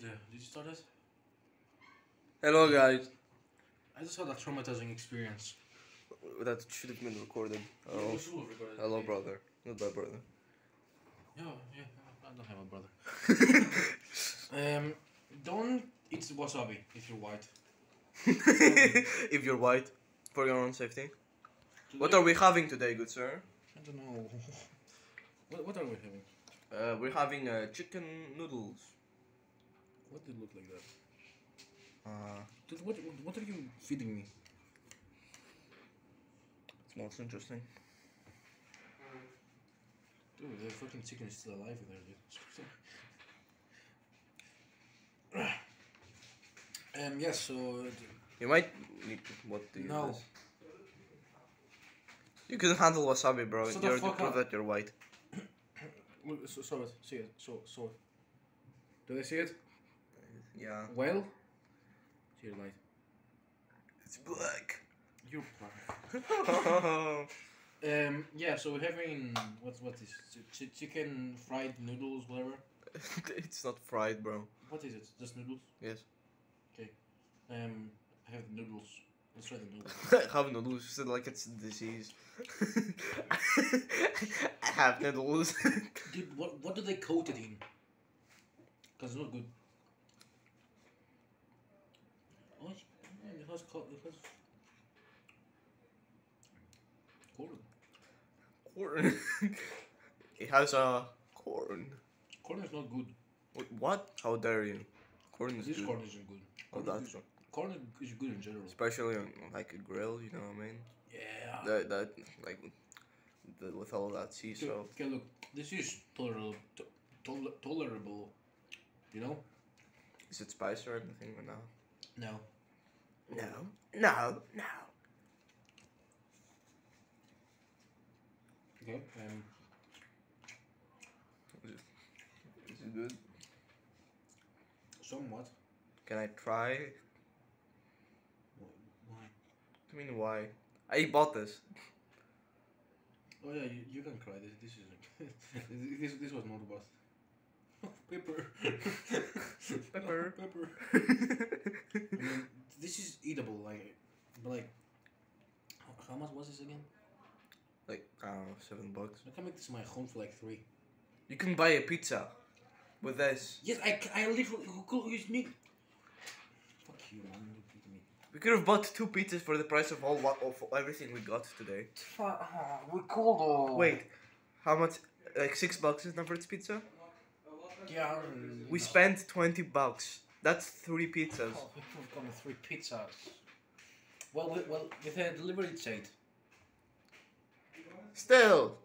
did you start it? Hello, guys. I just had a traumatizing experience. That should have been recorded. Oh, have recorded hello, brother. Goodbye, brother. Yeah, yeah. I don't have a brother. Um, don't eat wasabi if you're white. if you're white, for your own safety. What are we having today, good sir? I don't know. What, what are we having? Uh, we're having uh, chicken noodles. What did it look like that? Uh, Dude, what, what are you feeding me? smells interesting. Dude, the fucking chicken is still alive in there, dude. um, yes, so. uh, You might need to, what do you No. use? You can handle wasabi, bro. Shut the you're fuck prove up. that you're white. Look, so, it, see it, so, it. Do they see it? Yeah. Well? See your light. It's black. You're black. Um, yeah, so we're having what's what is ch- ch- chicken fried noodles, whatever. it's not fried, bro. What is it? Just noodles? Yes. Okay. Um, I have the noodles. Let's try the noodles. I have noodles. You said like it's a disease. I have noodles. Dude, what what do they coat it in? Cause it's not good. Oh, it has co- it has corn. corn. it has a corn. Corn is not good. Wait, what? How dare you? Corn is This good. corn isn't good. Oh, Corn, that's is, corn is good in general. especially on like a grill. You know what I mean? Yeah. That that like the, with all that sea Okay, salt. okay, look, this is tolerable. To, tol- tolerable. You know? Is it spice or anything or no? No. No. No. No. Okay. Um, Is it good? somewhat. Can I try? Why? I mean, why? I bought this. Oh yeah, you, you can cry. This this is this this was not about pepper. Pepper. pepper. I mean, this is eatable. Like, but like, how, much was this again? like I don't know, seven bucks. I can make this in my home for like three. You can buy a pizza with this. Yes, I, I literally could use me. Fuck you, man. You beat me. We could have bought two pizzas for the price of all what of everything we got today. we called. Uh, Wait, how much? Like six bucks is Navarrete's pizza. Yeah. We spent twenty bucks. That's three pizzas. Oh, people have gotten three pizzas. Well, we, well, with a delivery chain. Still,